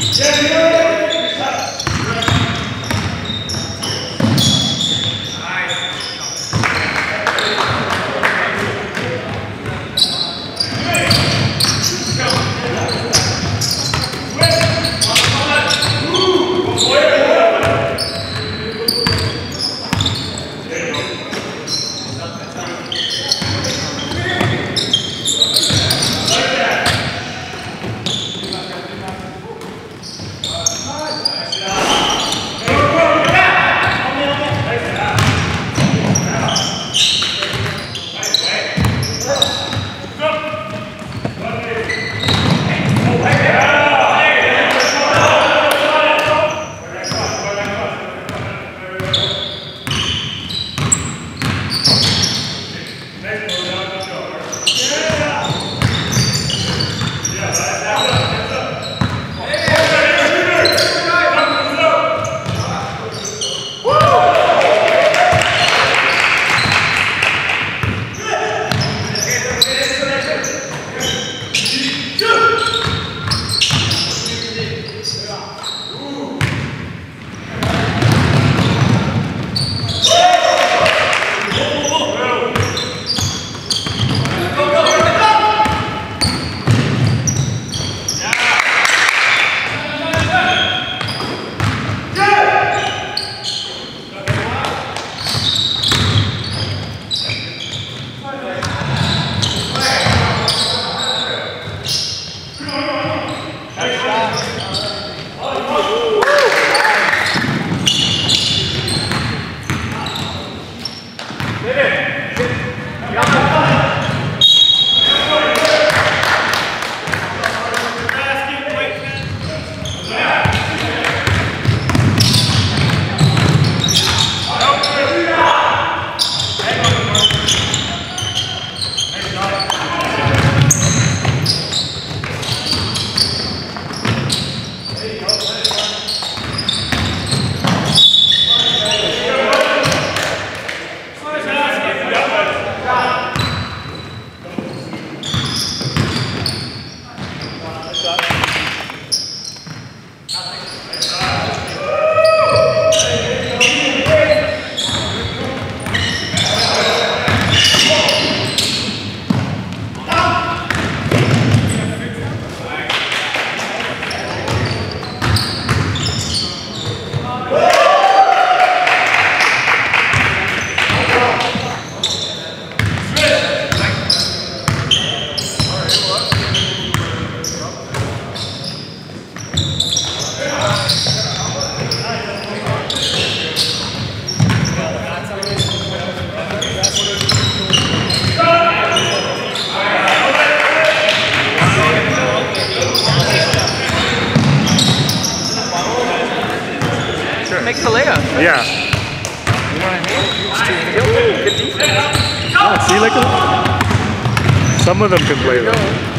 Chegou! Yeah. Good defense. Yeah, see, like, some of them can play though.